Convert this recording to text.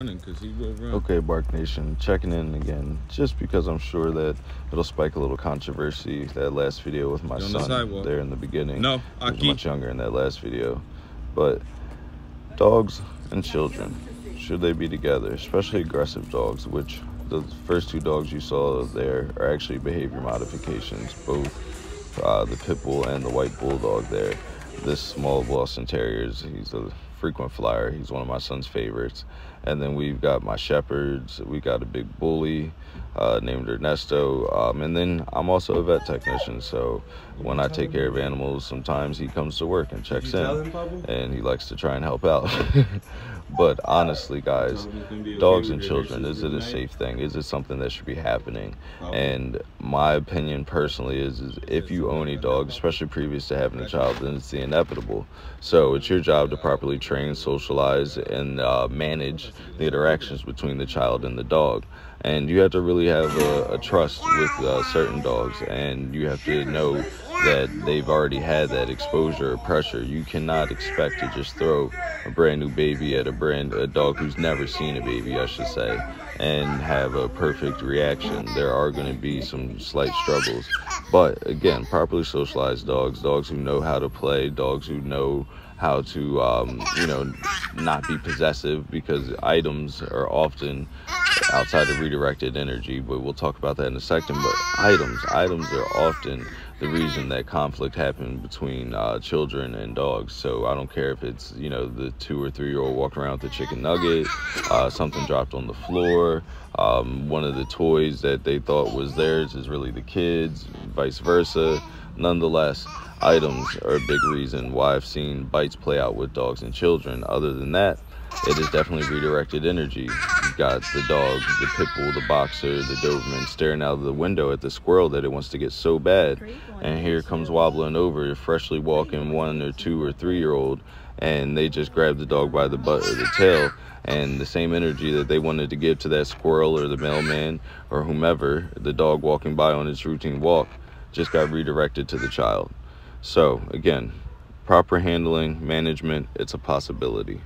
Okay, Bark Nation, checking in again, just because I'm sure that it'll spike a little controversy. That last video with my the son sidewalk? there in the beginning. No, I was much younger in that last video. But dogs and children, should they be together? Especially aggressive dogs, which the first two dogs you saw there are actually behavior modifications, both uh, the pit bull and the white bulldog there. This small Boston Terriers, he's a frequent flyer. He's one of my son's favorites. And then we've got my shepherds. We got a big bully uh, named Ernesto. Um, and then I'm also a vet technician. So when I take care of animals, sometimes he comes to work and checks in. And he likes to try and help out. but honestly, guys, dogs and children, is it a safe thing? Is it something that should be happening? And my opinion personally is, is if you own a dog, especially previous to having a child, then it's the inevitable. So it's your job to properly train, socialize, and uh, manage the interactions between the child and the dog. And you have to really have a, a trust with uh, certain dogs, and you have to know that they've already had that exposure or pressure. You cannot expect to just throw a brand new baby at a brand a dog who's never seen a baby, I should say, and have a perfect reaction. There are going to be some slight struggles, but again, properly socialized dogs, dogs who know how to play, dogs who know how to um, you know not be possessive because items are often outside of redirected energy but we'll talk about that in a second but items items are often the reason that conflict happened between uh, children and dogs so i don't care if it's you know the two or three year old walking around with a chicken nugget uh, something dropped on the floor um, one of the toys that they thought was theirs is really the kids vice versa nonetheless items are a big reason why I've seen bites play out with dogs and children. Other than that, it is definitely redirected energy. Got the dog, the pit bull, the boxer, the Doberman staring out of the window at the squirrel that it wants to get so bad. And here comes wobbling over, freshly walking one or two or three year old, and they just grab the dog by the butt or the tail. And the same energy that they wanted to give to that squirrel or the mailman or whomever, the dog walking by on its routine walk, just got redirected to the child. So, again, proper handling, management, it's a possibility.